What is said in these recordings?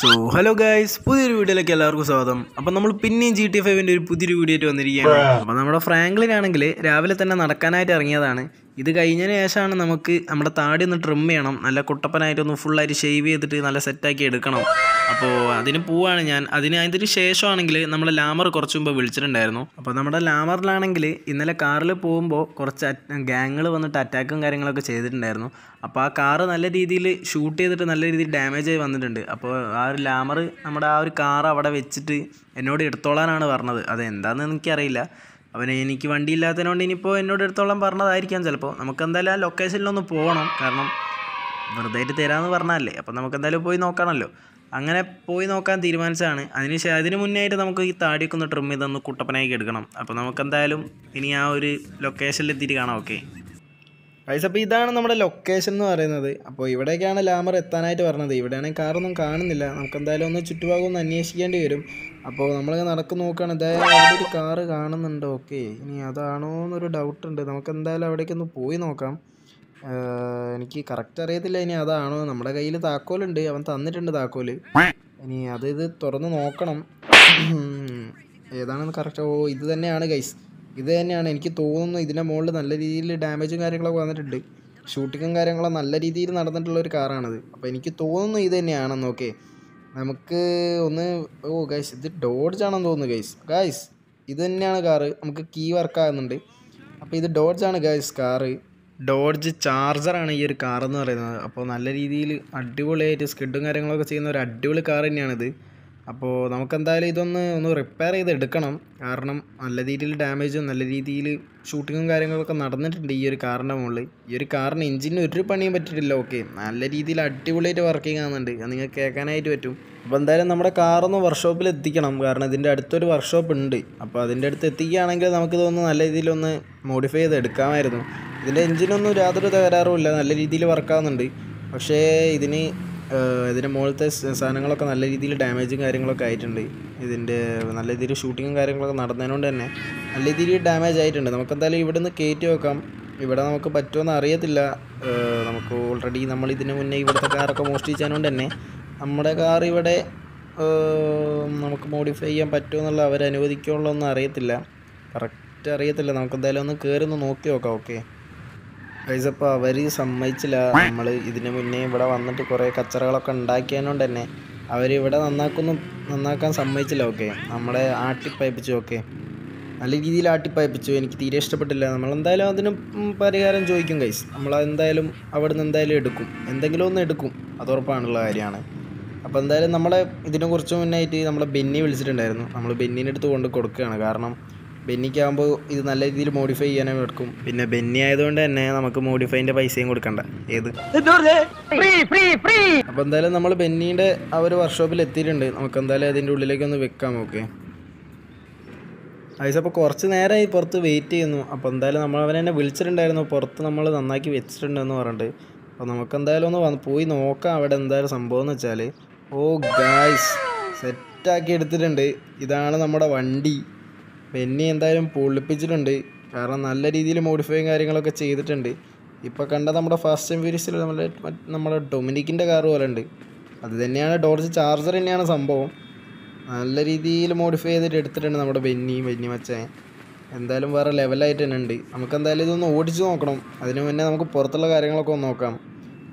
So hello guys പുതിയൊരു വീഡിയോയിലേക്ക് എല്ലാവർക്കും സ്വാഗതം. അപ്പം നമ്മൾ പിന്നെയും ജി ടി ഫൈവിന്റെ ഒരു പുതിയൊരു വീഡിയോ ആയിട്ട് വന്നിരിക്കുകയാണ് അപ്പം നമ്മുടെ ഫ്രാങ്ക്ലിനാണെങ്കിൽ രാവിലെ തന്നെ നടക്കാനായിട്ട് ഇറങ്ങിയതാണ്. ഇത് കഴിഞ്ഞതിന് ശേഷമാണ് നമുക്ക് നമ്മുടെ താടി ഒന്ന് ട്രിം ചെയ്യണം. നല്ല കുട്ടപ്പനായിട്ടൊന്ന് ഫുള്ളായിട്ട് ഷേവ് ചെയ്തിട്ട് നല്ല സെറ്റാക്കി എടുക്കണം. അപ്പോൾ അതിന് പോവാണ് ഞാൻ. അതിന് അതിന് ശേഷമാണെങ്കിൽ നമ്മൾ ലാമർ കുറച്ച് മുമ്പ് വിളിച്ചിട്ടുണ്ടായിരുന്നു. അപ്പോൾ നമ്മുടെ ലാമറിലാണെങ്കിൽ ഇന്നലെ കാറിൽ പോകുമ്പോൾ കുറച്ച് ഗ്യാങ്ങുകൾ വന്നിട്ട് അറ്റാക്കും കാര്യങ്ങളൊക്കെ ചെയ്തിട്ടുണ്ടായിരുന്നു. അപ്പോൾ ആ കാറ് നല്ല രീതിയിൽ ഷൂട്ട് ചെയ്തിട്ട് നല്ല രീതിയിൽ ഡാമേജ് ആയി വന്നിട്ടുണ്ട്. അപ്പോൾ ആ ഒരു ലാമർ നമ്മുടെ ആ ഒരു കാർ അവിടെ വെച്ചിട്ട് എന്നോട് എടുത്തോളാനാണ് പറഞ്ഞത്. അത് എന്താണെന്ന് എനിക്കറിയില്ല. അവൻ എനിക്ക് വണ്ടി ഇല്ലാത്തതിനോണ്ട് ഇനിയിപ്പോൾ എന്നോട് എടുത്തോളം പറഞ്ഞതായിരിക്കാം ചിലപ്പോൾ നമുക്ക് എന്തായാലും ആ ലൊക്കേഷനിലൊന്ന് പോകണം. കാരണം വെറുതെ ആയിട്ട് തരാമെന്ന് പറഞ്ഞാലേ അപ്പം നമുക്ക് എന്തായാലും പോയി നോക്കണമല്ലോ അങ്ങനെ പോയി നോക്കാൻ തീരുമാനിച്ചതാണ്. അതിന് അതിന് മുന്നേ ആയിട്ട് നമുക്ക് ഈ താടിയൊക്കെ ഒന്ന് ട്രിം ചെയ്തൊന്ന് കുട്ടപ്പനാക്കി എടുക്കണം. അപ്പോൾ നമുക്ക് എന്തായാലും ഇനി ആ ഒരു ലൊക്കേഷനിൽ എത്തിയിട്ട് കാണാം. ഓക്കെ ഗൈസ് അപ്പോൾ ഇതാണ് നമ്മുടെ ലൊക്കേഷൻ എന്ന് പറയുന്നത്. അപ്പോൾ ഇവിടേക്കാണ് ലാമർ എത്താനായിട്ട് പറഞ്ഞത്. ഇവിടെയാണെങ്കിൽ കാറൊന്നും കാണുന്നില്ല. നമുക്ക് എന്തായാലും ഒന്ന് ചുറ്റുഭാഗം ഒന്ന് അന്വേഷിക്കേണ്ടി വരും. അപ്പോൾ നമ്മൾ നടക്ക് നോക്കുകയാണ് എന്തായാലും അവിടെ ഒരു കാറ് കാണുന്നുണ്ട്. ഓക്കെ ഇനി അതാണോ എന്നൊരു ഡൗട്ട് ഉണ്ട്. നമുക്ക് എന്തായാലും അവിടേക്കൊന്ന് പോയി നോക്കാം. എനിക്ക് കറക്റ്റ് അറിയത്തില്ല. ഇനി അതാണോ? നമ്മുടെ കയ്യിൽ താക്കോലുണ്ട്. അവൻ തന്നിട്ടുണ്ട് താക്കോൽ. ഇനി അത് ഇത് തുറന്ന് നോക്കണം. ഏതാണെന്ന് കറക്റ്റ് ഓ ഇത് തന്നെയാണ് ഗൈസ് ഇത് തന്നെയാണ്. എനിക്ക് തോന്നുന്നു ഇതിന്റെ മുകളിൽ നല്ല രീതിയിൽ ഡാമേജും കാര്യങ്ങളൊക്കെ വന്നിട്ടുണ്ട്. ഷൂട്ടിങ്ങും കാര്യങ്ങളും നല്ല രീതിയിൽ നടന്നിട്ടുള്ള ഒരു കാറാണിത് അപ്പോൾ എനിക്ക് തോന്നുന്നു ഇത് തന്നെയാണെന്ന്. ഓക്കെ നമുക്ക് ഒന്ന് ഓ ഗൈസ് ഇത് ഡോഡ്ജ് ആണെന്ന് തോന്നുന്നു ഗൈസ് ഗൈസ് ഇത് തന്നെയാണ് കാറ് നമുക്ക് കീ വർക്ക് ആകുന്നുണ്ട്. അപ്പോൾ ഇത് ഡോഡ്ജ് ആണ് ഗൈസ് കാറ് ഡോഡ്ജ് ചാർജറാണ് ഈ ഒരു കാർ എന്ന് പറയുന്നത്. അപ്പോൾ നല്ല രീതിയിൽ അടിപൊളിയായിട്ട് സ്കിഡും കാര്യങ്ങളൊക്കെ ചെയ്യുന്ന ഒരു അടിപൊളി കാർ തന്നെയാണിത്. അപ്പോൾ നമുക്കെന്തായാലും ഇതൊന്ന് ഒന്ന് റിപ്പയർ ചെയ്ത് എടുക്കണം. കാരണം നല്ല രീതിയിൽ ഡാമേജും നല്ല രീതിയിൽ ഷൂട്ടിങ്ങും കാര്യങ്ങളൊക്കെ നടന്നിട്ടുണ്ട് ഈ ഒരു കാറിന്റെ മുകളിൽ. ഈ ഒരു കാറിന് എഞ്ചിന് ഒരു പണിയും പറ്റിയിട്ടില്ല ഓക്കെ നല്ല രീതിയിൽ അടിപൊളിയായിട്ട് വർക്കിംഗ് ആകുന്നുണ്ട് അത് നിങ്ങൾക്ക് കേൾക്കാനായിട്ട് പറ്റും. അപ്പോൾ എന്തായാലും നമ്മുടെ കാറൊന്ന് വർക്ക്ഷോപ്പിൽ എത്തിക്കണം. കാരണം ഇതിന്റെ അടുത്തൊരു വർക്ക്ഷോപ്പ് ഉണ്ട്. അപ്പോൾ അതിന്റെ അടുത്ത് എത്തിക്കുകയാണെങ്കിൽ നമുക്കിതൊന്ന് നല്ല രീതിയിലൊന്ന് മോഡിഫൈ ചെയ്ത് എടുക്കാമായിരുന്നു. ഇതിന്റെ എഞ്ചിനൊന്നും യാതൊരു തകരാറുമില്ല നല്ല രീതിയിൽ വർക്കാവുന്നുണ്ട് പക്ഷേ ഇതിന് ഇതിന്റെ മുകളിലത്തെ സാധനങ്ങളൊക്കെ നല്ല രീതിയിൽ ഡാമേജും കാര്യങ്ങളൊക്കെ ആയിട്ടുണ്ട്. ഇതിന്റെ നല്ല രീതിയിൽ ഷൂട്ടിങ്ങും കാര്യങ്ങളൊക്കെ നടന്നതുകൊണ്ട് തന്നെ നല്ല രീതിയിൽ ഡാമേജ് ആയിട്ടുണ്ട്. നമുക്ക് എന്തായാലും ഇവിടെ നിന്ന് കയറ്റി വെക്കാം. ഇവിടെ നമുക്ക് പറ്റുമെന്ന് അറിയത്തില്ല. നമുക്ക് ഓൾറെഡി നമ്മൾ ഇതിന് മുന്നേ ഇവിടുത്തെ കാറൊക്കെ മോഷ്ടിച്ചതുകൊണ്ട് തന്നെ നമ്മുടെ കാർ ഇവിടെ നമുക്ക് മോഡിഫൈ ചെയ്യാൻ പറ്റുമെന്നുള്ള അവർ അറിയത്തില്ല. കറക്റ്റ് അറിയത്തില്ല. നമുക്ക് എന്തായാലും ഒന്ന് കയറി ഒന്ന് നോക്കി നോക്കാം. ഓക്കെ അപ്പോൾ അവർ സമ്മതിച്ചില്ല. നമ്മൾ ഇതിന് മുന്നേ ഇവിടെ വന്നിട്ട് കുറേ കച്ചറകളൊക്കെ ഉണ്ടാക്കിയതുകൊണ്ട് തന്നെ അവരിവിടെ നന്നാക്കുന്നു നന്നാക്കാൻ സമ്മതിച്ചില്ല. ഓക്കെ നമ്മളെ ആട്ടിപ്പയപ്പിച്ചു. ഓക്കെ നല്ല രീതിയിൽ ആട്ടിപ്പയപ്പിച്ചു. എനിക്ക് തീരെ ഇഷ്ടപ്പെട്ടില്ല. നമ്മൾ എന്തായാലും അതിന് പരിഹാരം ചോദിക്കും കൈസ് നമ്മൾ എന്തായാലും അവിടെ നിന്ന് എന്തായാലും എടുക്കും. എന്തെങ്കിലും ഒന്ന് എടുക്കും. അത് ഉറപ്പാണുള്ള കാര്യമാണ്. അപ്പോൾ എന്തായാലും നമ്മളെ ഇതിനെ മുന്നേ മുന്നായിട്ട് നമ്മളെ ബെന്നി വിളിച്ചിട്ടുണ്ടായിരുന്നു. നമ്മൾ ബെന്നിന്റെ അടുത്ത് കൊണ്ട് കൊടുക്കുകയാണ്. കാരണം ബെന്നിക്കാകുമ്പോൾ ഇത് നല്ല രീതിയിൽ മോഡിഫൈ ചെയ്യാനും എടുക്കും. പിന്നെ ബെന്നി ആയതുകൊണ്ട് തന്നെ നമുക്ക് മോഡിഫൈന്റെ പൈസയും കൊടുക്കണ്ട. ഏത്? അപ്പോൾ എന്തായാലും നമ്മൾ ബെന്നിയുടെ ആ ഒരു വർക്ക്ഷോപ്പിൽ എത്തിയിട്ടുണ്ട്. നമുക്ക് എന്തായാലും അതിന്റെ ഉള്ളിലേക്ക് ഒന്ന് വെക്കാം ഓക്കെ ഐസ് അപ്പോൾ കുറച്ച് നേരമായി പുറത്ത് വെയിറ്റ് ചെയ്യുന്നു. അപ്പോൾ എന്തായാലും നമ്മൾ അവനെ വിളിച്ചിട്ടുണ്ടായിരുന്നു. പുറത്ത് നമ്മൾ നന്നാക്കി വെച്ചിട്ടുണ്ടെന്ന് പറഞ്ഞിട്ട്. അപ്പോൾ നമുക്ക് എന്തായാലും ഒന്ന് പോയി നോക്കാം അവിടെ എന്തായാലും സംഭവം എന്ന് വെച്ചാൽ ഓ ഗായ്സ് സെറ്റാക്കി എടുത്തിട്ടുണ്ട്. ഇതാണ് നമ്മുടെ വണ്ടി. ബെന്നി എന്തായാലും പൊളിപ്പിച്ചിട്ടുണ്ട്. കാരണം നല്ല രീതിയിൽ മോഡിഫൈയും കാര്യങ്ങളൊക്കെ ചെയ്തിട്ടുണ്ട്. ഇപ്പോൾ കണ്ട നമ്മുടെ ഫസ്റ്റ് ആൻഡ് ഫ്യൂരിയസിൽ നമ്മുടെ നമ്മുടെ ഡൊമിനിക്കിന്റെ കാർ പോലെ ഉണ്ട്. അത് തന്നെയാണ് ഡോർജ് ചാർജർ തന്നെയാണ് സംഭവം. നല്ല രീതിയിൽ മോഡിഫൈ ചെയ്തിട്ട് എടുത്തിട്ടുണ്ട് നമ്മുടെ ബെന്നി ബെന്നി മച്ചാൻ എന്തായാലും വേറെ ലെവലായിട്ട് തന്നെ ഉണ്ട്. നമുക്ക് എന്തായാലും ഇതൊന്ന് ഓടിച്ച് നോക്കണം. അതിന് മുന്നേ നമുക്ക് പുറത്തുള്ള കാര്യങ്ങളൊക്കെ ഒന്ന് നോക്കാം.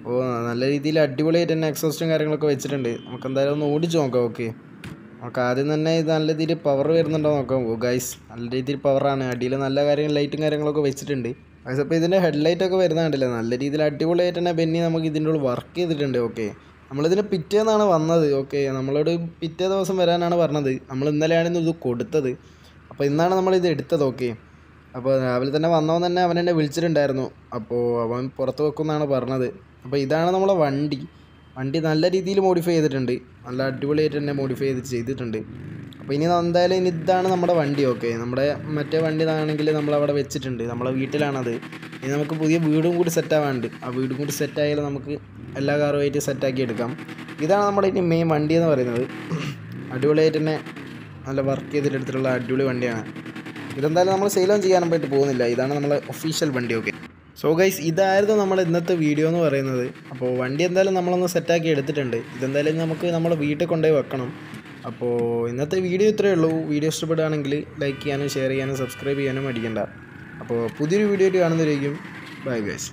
ഓ നല്ല രീതിയിൽ അടിപൊളിയായിട്ട് തന്നെ എക്സോസ്റ്റും കാര്യങ്ങളൊക്കെ വെച്ചിട്ടുണ്ട്. നമുക്ക് എന്തായാലും ഒന്ന് ഓടിച്ച് നോക്കാം ഓക്കെ നമുക്ക് ആദ്യം തന്നെ ഇത് നല്ല രീതിയിൽ പവർ വരുന്നുണ്ടോ നോക്കാം. ഗൈസ് നല്ല രീതിയിൽ പവറാണ് അടിയിൽ നല്ല കാര്യങ്ങൾ ലൈറ്റും കാര്യങ്ങളൊക്കെ വെച്ചിട്ടുണ്ട്. ഗൈസ് അപ്പോൾ ഇതിന്റെ ഹെഡ്ലൈറ്റൊക്കെ വരുന്ന കണ്ടില്ല? നല്ല രീതിയിൽ അടിപൊളിയായിട്ട് തന്നെ ബെന്നി നമുക്ക് ഇതിന്റെ ഉള്ളിൽ വർക്ക് ചെയ്തിട്ടുണ്ട്. ഓക്കെ നമ്മളിതിന് പിറ്റേന്നാണ് വന്നത്. ഓക്കെ നമ്മളോട് പിറ്റേ ദിവസം വരാനാണ് പറഞ്ഞത്. നമ്മൾ ഇന്നലെയാണ് ഇത് കൊടുത്തത്. അപ്പോൾ ഇന്നാണ് നമ്മളിത് എടുത്തത്. ഓക്കെ അപ്പോൾ രാവിലെ തന്നെ വന്നവൻ തന്നെ അവൻ എന്നെ വിളിച്ചിട്ടുണ്ടായിരുന്നു. അപ്പോൾ അവൻ പുറത്ത് വെക്കുമെന്നാണ് പറഞ്ഞത്. അപ്പോൾ ഇതാണ് നമ്മളെ വണ്ടി. വണ്ടി നല്ല രീതിയിൽ മോഡിഫൈ ചെയ്തിട്ടുണ്ട്. നല്ല അടിപൊളിയായിട്ട് തന്നെ മോഡിഫൈ ചെയ്ത് ചെയ്തിട്ടുണ്ട്. അപ്പോൾ ഇനി എന്തായാലും ഇനി ഇതാണ് നമ്മുടെ വണ്ടി ഓക്കെ നമ്മുടെ മറ്റേ വണ്ടി ആണെങ്കിൽ നമ്മളവിടെ വെച്ചിട്ടുണ്ട്. നമ്മളെ വീട്ടിലാണത്. ഇനി നമുക്ക് പുതിയ വീടും കൂടി സെറ്റ് ആവാനുണ്ട്. ആ വീടും കൂടി സെറ്റ് ആയാലും നമുക്ക് എല്ലാ കാറുമായിട്ട് സെറ്റാക്കി എടുക്കാം. ഇതാണ് നമ്മുടെ ഇനി മെയിൻ വണ്ടി എന്ന് പറയുന്നത്. അടിപൊളിയായിട്ട് തന്നെ നല്ല വർക്ക് ചെയ്തിട്ടെടുത്തിട്ടുള്ള അടിപൊളി വണ്ടിയാണ്. ഇതെന്തായാലും നമ്മൾ സെയിലൊന്നും ചെയ്യാനും പോയിട്ട് പോകുന്നില്ല. ഇതാണ് നമ്മളെ ഒഫീഷ്യൽ വണ്ടി ഓക്കെ സോ ഗൈസ് ഇതായിരുന്നു നമ്മൾ ഇന്നത്തെ വീഡിയോ എന്ന് പറയുന്നത്. അപ്പോൾ വണ്ടി എന്തായാലും നമ്മളൊന്ന് സെറ്റാക്കി എടുത്തിട്ടുണ്ട്. ഇതെന്തായാലും നമുക്ക് നമ്മുടെ വീട്ടിൽ കൊണ്ടുപോയി വെക്കണം. അപ്പോൾ ഇന്നത്തെ വീഡിയോ ഇത്രയേ ഉള്ളൂ. വീഡിയോ ഇഷ്ടപ്പെടുകയാണെങ്കിൽ ലൈക്ക് ചെയ്യാനും ഷെയർ ചെയ്യാനും സബ്സ്ക്രൈബ് ചെയ്യാനും അടിക്കണ്ട അപ്പോൾ പുതിയൊരു വീഡിയോ ആയിട്ട് കാണുന്നതായിരിക്കും ബൈ ഗൈസ്